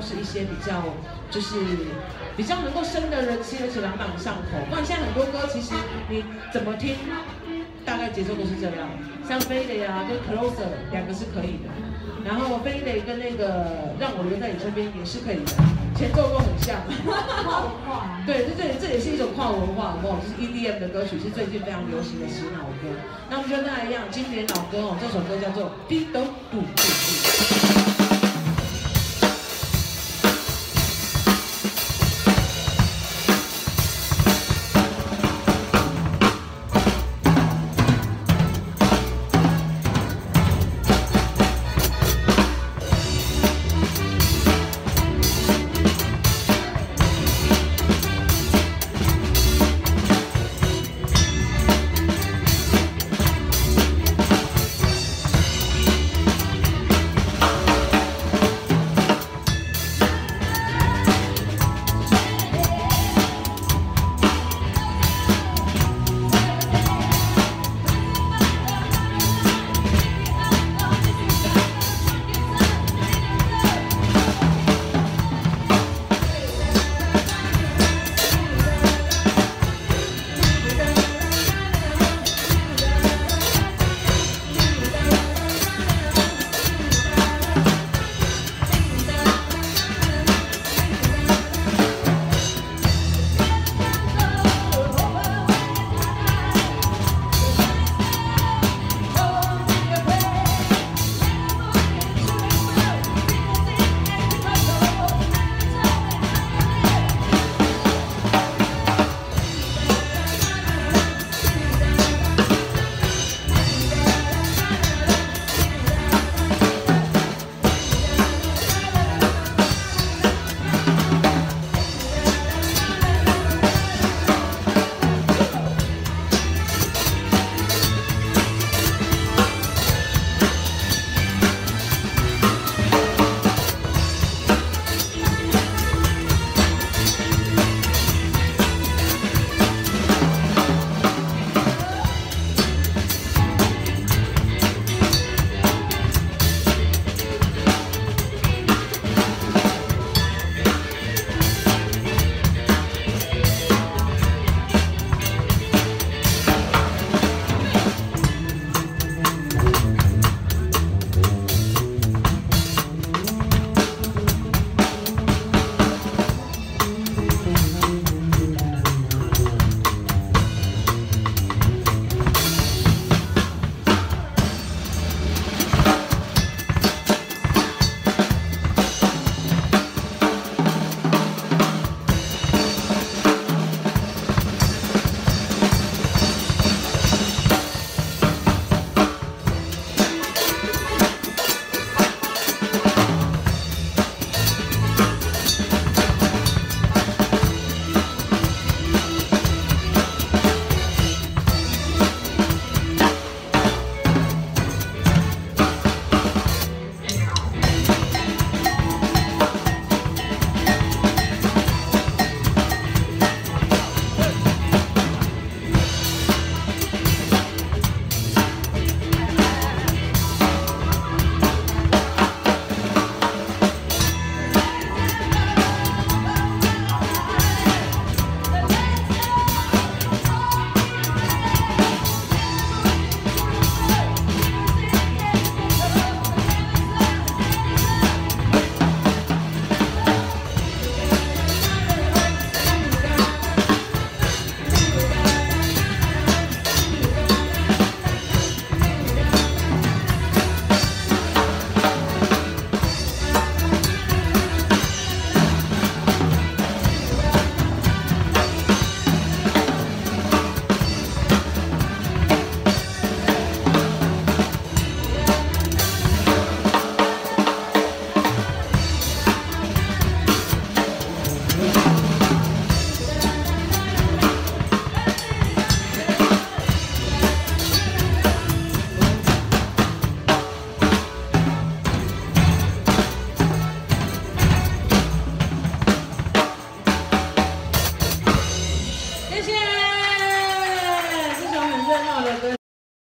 是一些比较就是比较能够深得人心，而且朗朗上口。不然现在很多歌其实你怎么听，大概节奏都是这样。像飞雷啊跟 Closer 两个是可以的，然后飞雷跟那个让我留在你身边也是可以的，前奏都很像。对，这这这也是一种跨文化，哦，就是 EDM 的歌曲，是最近非常流行的洗脑歌。那我们就跟大家一样，经典老歌哦，这首歌叫做《低咚嘟》。